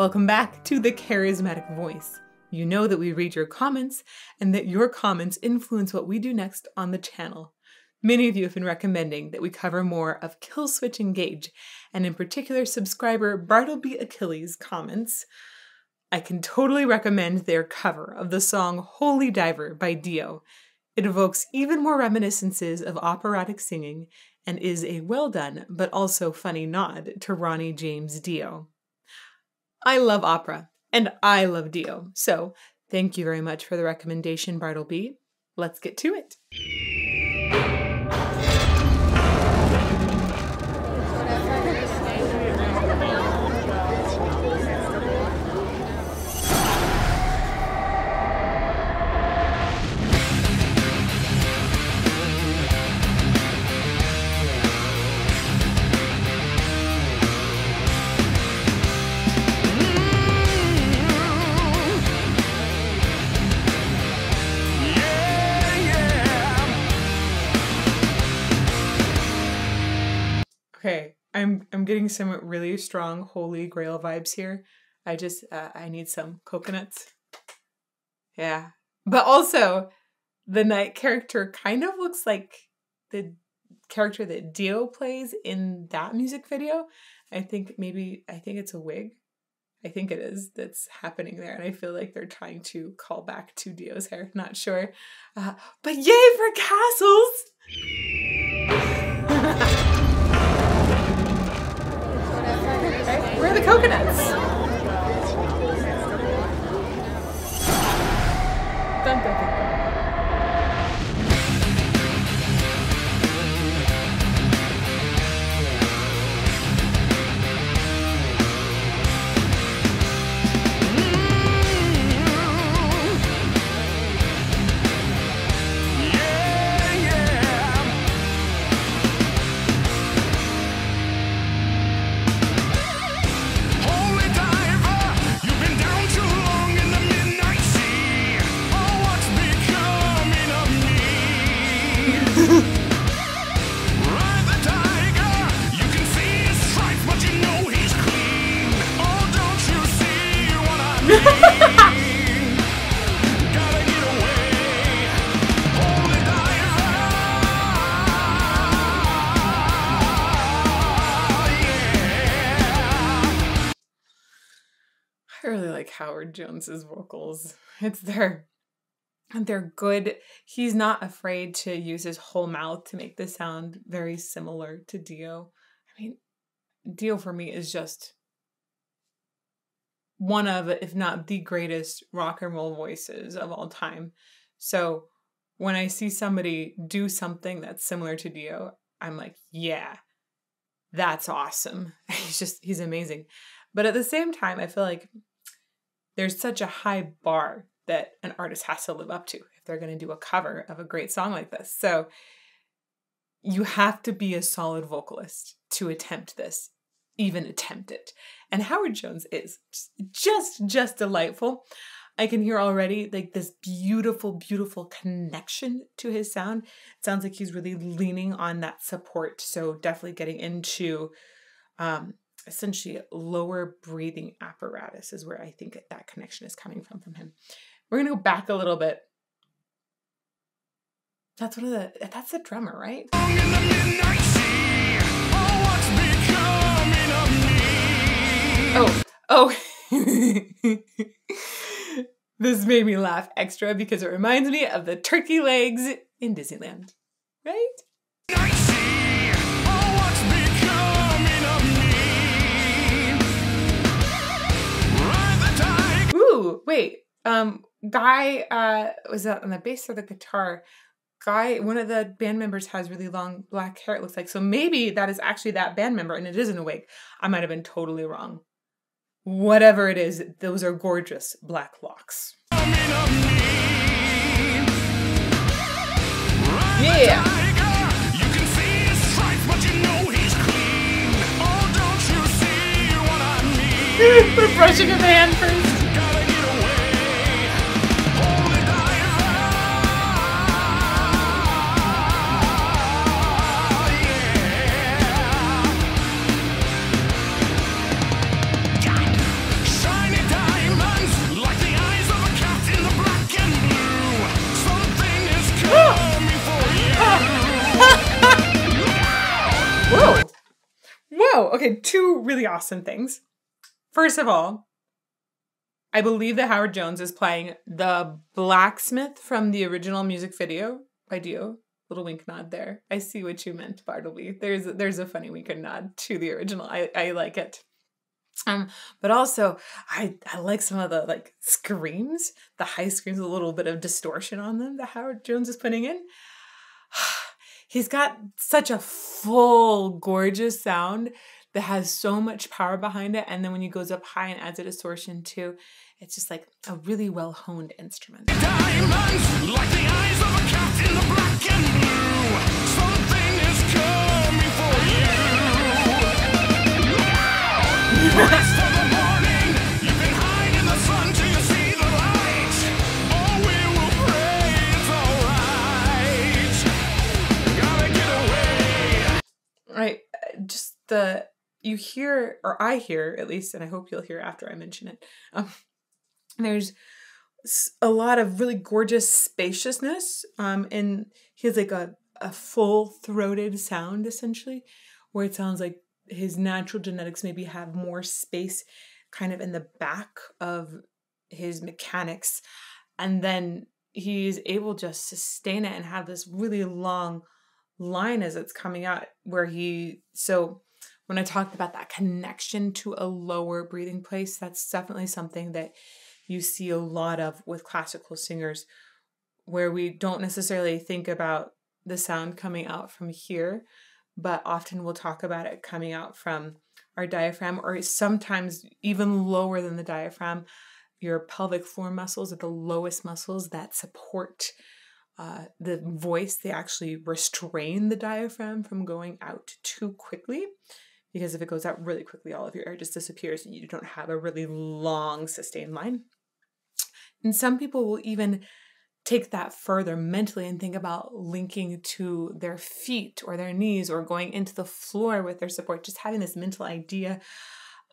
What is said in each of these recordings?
Welcome back to The Charismatic Voice. You know that we read your comments and that your comments influence what we do next on the channel. Many of you have been recommending that we cover more of Killswitch Engage, and in particular, subscriber Bartleby Achilles comments. I can totally recommend their cover of the song Holy Diver by Dio. It evokes even more reminiscences of operatic singing and is a well done but also funny nod to Ronnie James Dio. I love opera and I love Dio, so thank you very much for the recommendation, Bartleby. Let's get to it. I'm I'm getting some really strong holy grail vibes here. I just uh, I need some coconuts. Yeah. But also the knight character kind of looks like the character that Dio plays in that music video. I think maybe I think it's a wig. I think it is that's happening there, and I feel like they're trying to call back to Dio's hair. Not sure, uh, but yay for castles! the coconuts? Dun, dun, dun. Jones's vocals. It's their and they're good. He's not afraid to use his whole mouth to make the sound very similar to Dio. I mean, Dio for me is just one of, if not the greatest rock and roll voices of all time. So when I see somebody do something that's similar to Dio, I'm like, yeah, that's awesome. He's just, he's amazing. But at the same time, I feel like there's such a high bar that an artist has to live up to if they're going to do a cover of a great song like this. So you have to be a solid vocalist to attempt this, even attempt it. And Howard Jones is just just delightful. I can hear already like this beautiful beautiful connection to his sound. It sounds like he's really leaning on that support. So definitely getting into um essentially lower breathing apparatus is where I think that connection is coming from from him. We're gonna go back a little bit. That's one of the that's the drummer, right? Oh, oh. this made me laugh extra because it reminds me of the turkey legs in Disneyland, right? Um, Guy, uh, was that on the bass or the guitar? Guy, one of the band members has really long black hair, it looks like. So maybe that is actually that band member and it isn't a wig. I might have been totally wrong. Whatever it is, those are gorgeous black locks. Yeah. We're brushing of the hand first. Okay, two really awesome things. First of all, I believe that Howard Jones is playing the blacksmith from the original music video by Dio. Little wink nod there. I see what you meant, Bartleby. There's there's a funny wink and nod to the original. I, I like it. Um, but also I I like some of the like screams, the high screams, a little bit of distortion on them that Howard Jones is putting in. He's got such a full, gorgeous sound that has so much power behind it. And then when he goes up high and adds a distortion too, it's just like a really well honed instrument. Diamonds, like the eyes of a cat in the black and blue. Something is coming for you. Oh, right. Uh, just the you hear, or I hear at least, and I hope you'll hear after I mention it. Um, there's a lot of really gorgeous spaciousness, um, and he has like a a full throated sound essentially, where it sounds like his natural genetics maybe have more space, kind of in the back of his mechanics, and then he's able to sustain it and have this really long line as it's coming out where he so when I talked about that connection to a lower breathing place, that's definitely something that you see a lot of with classical singers, where we don't necessarily think about the sound coming out from here, but often we'll talk about it coming out from our diaphragm or sometimes even lower than the diaphragm. Your pelvic floor muscles are the lowest muscles that support uh, the voice. They actually restrain the diaphragm from going out too quickly because if it goes out really quickly, all of your air just disappears and you don't have a really long sustained line. And some people will even take that further mentally and think about linking to their feet or their knees or going into the floor with their support, just having this mental idea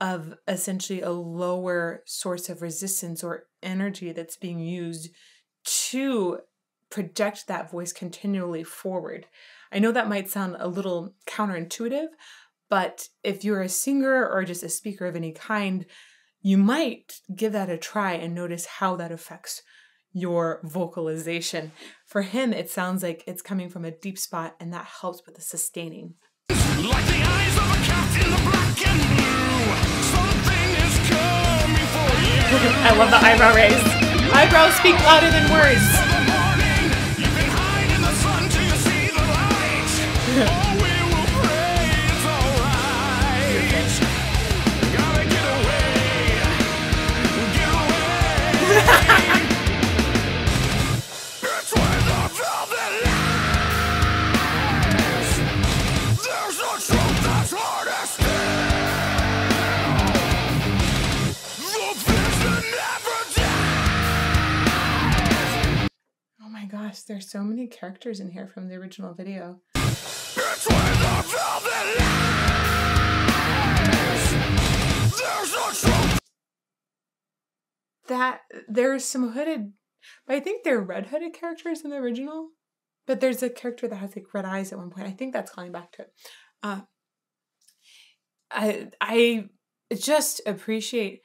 of essentially a lower source of resistance or energy that's being used to project that voice continually forward. I know that might sound a little counterintuitive, but if you're a singer or just a speaker of any kind, you might give that a try and notice how that affects your vocalization. For him, it sounds like it's coming from a deep spot, and that helps with the sustaining. Like the I love the eyebrow raise. Eyebrows speak louder than words. Gosh, there's so many characters in here from the original video. That there's some hooded, but I think they're red hooded characters in the original. But there's a character that has like red eyes at one point. I think that's calling back to it. Uh, I I just appreciate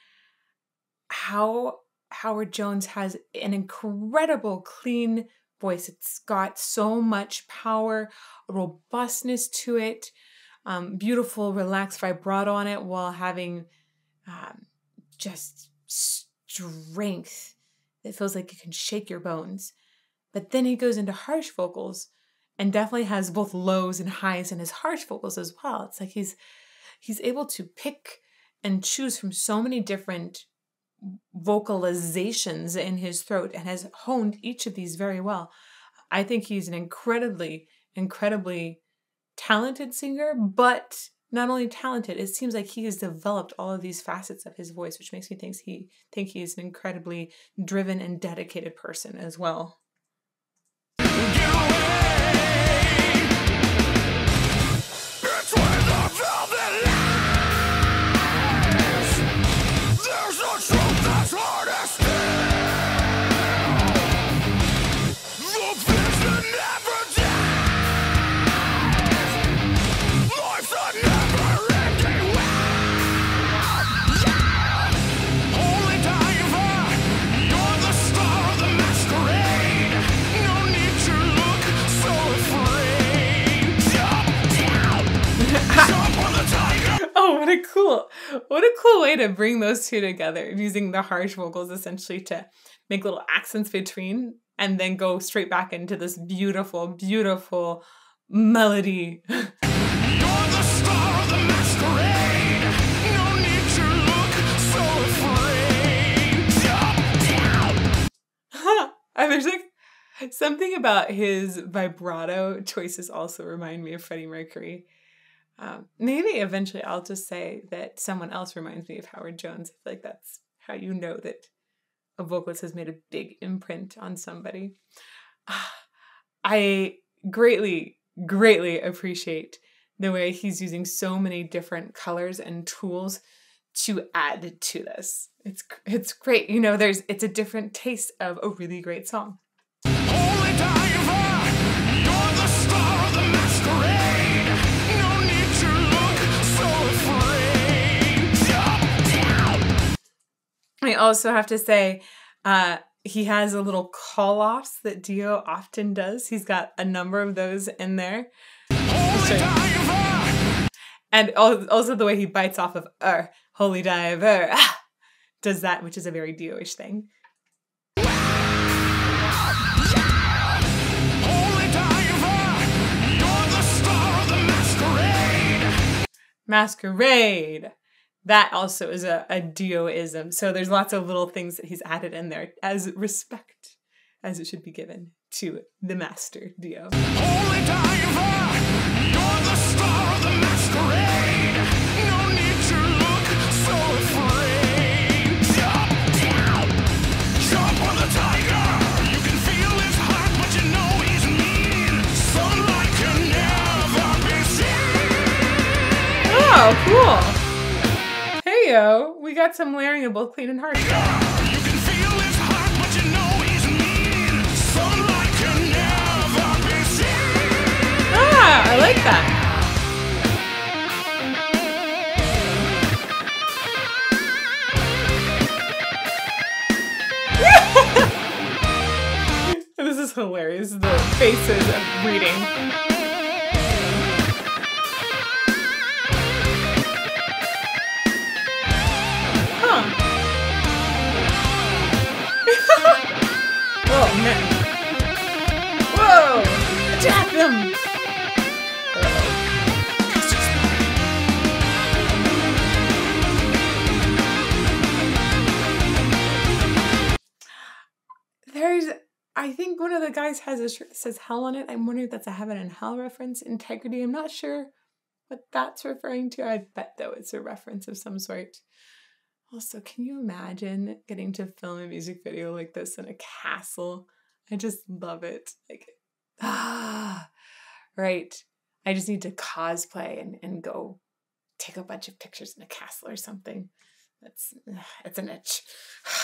how Howard Jones has an incredible clean voice. It's got so much power, robustness to it, um, beautiful, relaxed vibrato on it while having um, just strength that feels like you can shake your bones. But then he goes into harsh vocals and definitely has both lows and highs in his harsh vocals as well. It's like he's he's able to pick and choose from so many different vocalizations in his throat and has honed each of these very well. I think he's an incredibly, incredibly talented singer, but not only talented, it seems like he has developed all of these facets of his voice, which makes me think he think he's an incredibly driven and dedicated person as well. Cool way to bring those two together, using the harsh vocals essentially to make little accents between and then go straight back into this beautiful, beautiful melody. there's like something about his vibrato choices also remind me of Freddie Mercury. Um, maybe eventually I'll just say that someone else reminds me of Howard Jones. I feel like that's how you know that a vocalist has made a big imprint on somebody. I greatly, greatly appreciate the way he's using so many different colors and tools to add to this. It's it's great. You know, there's it's a different taste of a really great song. I also have to say, uh, he has a little call offs that Dio often does. He's got a number of those in there. And also the way he bites off of er, holy diver, ah, does that, which is a very Dio-ish thing. Masquerade that also is a, a Dio-ism. So there's lots of little things that he's added in there as respect as it should be given to the master Dio. Oh, cool we got some layering of both clean and hard. Ah, I like that. this is hilarious. The faces of reading. Attack them! There's, I think one of the guys has a shirt that says hell on it. I'm wondering if that's a heaven and hell reference. Integrity, I'm not sure what that's referring to. I bet though it's a reference of some sort. Also, can you imagine getting to film a music video like this in a castle? I just love it. Like, ah, right. I just need to cosplay and, and go take a bunch of pictures in a castle or something. That's it's an itch.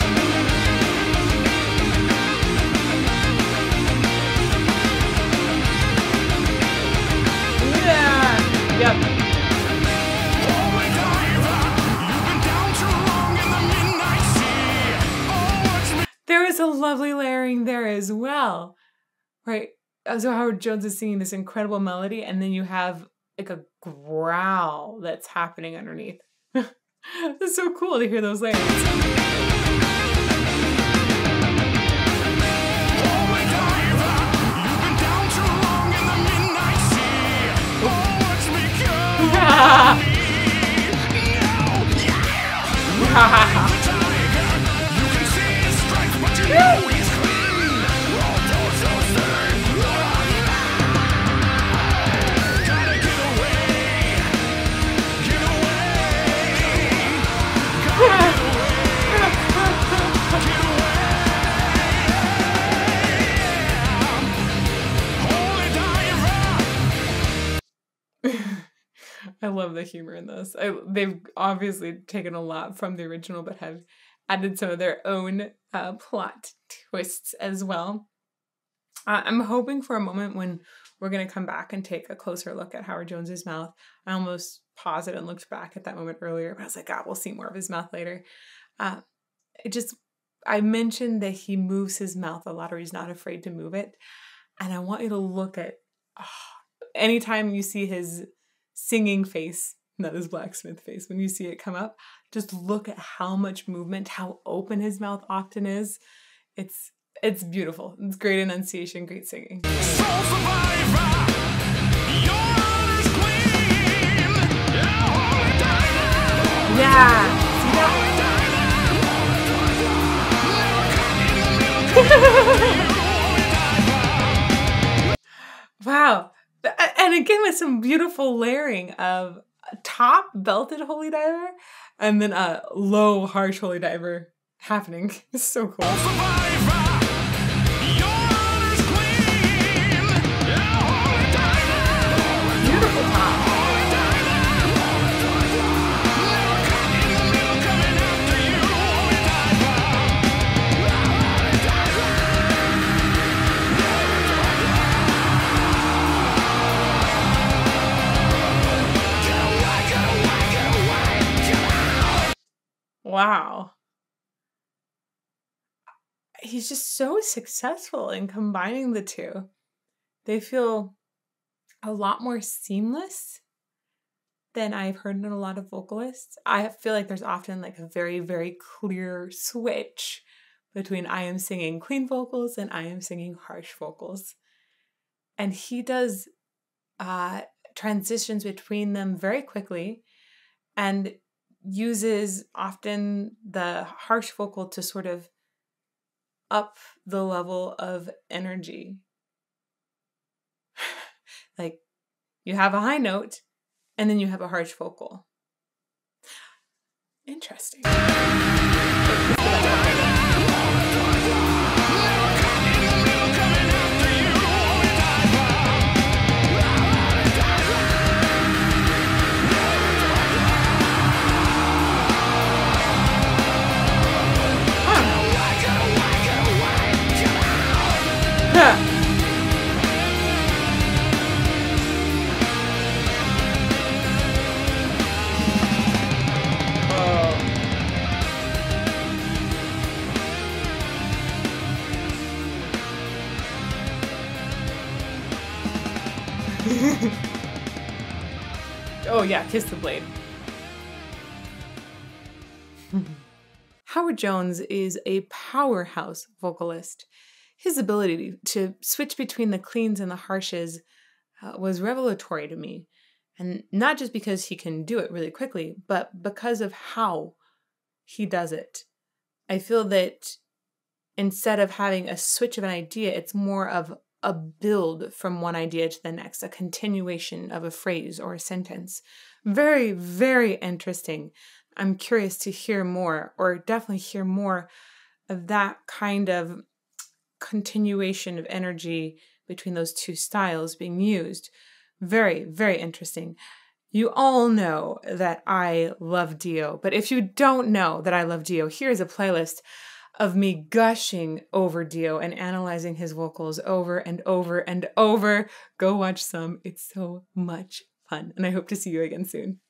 yeah. Yep. There is a lovely layering there as well, right? So Howard Jones is singing this incredible melody, and then you have like a growl that's happening underneath. it's so cool to hear those layers. I love the humor in this. I, they've obviously taken a lot from the original, but have added some of their own uh, plot twists as well. Uh, I'm hoping for a moment when we're going to come back and take a closer look at Howard Jones's mouth. I almost paused it and looked back at that moment earlier, but I was like, God, we'll see more of his mouth later. Uh, it just, I mentioned that he moves his mouth a lot or he's not afraid to move it. And I want you to look at, oh, anytime you see his singing face, not his blacksmith face, when you see it come up, just look at how much movement, how open his mouth often is. It's it's beautiful. It's great enunciation, great singing. Yeah. Wow. And again, with some beautiful layering of top belted holy diver and then a low, harsh holy diver happening. It's so cool. He's just so successful in combining the two. They feel a lot more seamless than I've heard in a lot of vocalists. I feel like there's often like a very, very clear switch between I am singing clean vocals and I am singing harsh vocals. And he does uh, transitions between them very quickly. And uses often the harsh vocal to sort of up the level of energy. like you have a high note and then you have a harsh vocal. Interesting. oh yeah, kiss the blade. Howard Jones is a powerhouse vocalist. His ability to switch between the cleans and the harshes uh, was revelatory to me. And not just because he can do it really quickly, but because of how he does it. I feel that instead of having a switch of an idea, it's more of a build from one idea to the next, a continuation of a phrase or a sentence. Very, very interesting. I'm curious to hear more, or definitely hear more of that kind of continuation of energy between those two styles being used. Very, very interesting. You all know that I love Dio, but if you don't know that I love Dio, here's a playlist of me gushing over Dio and analyzing his vocals over and over and over. Go watch some. It's so much fun. And I hope to see you again soon.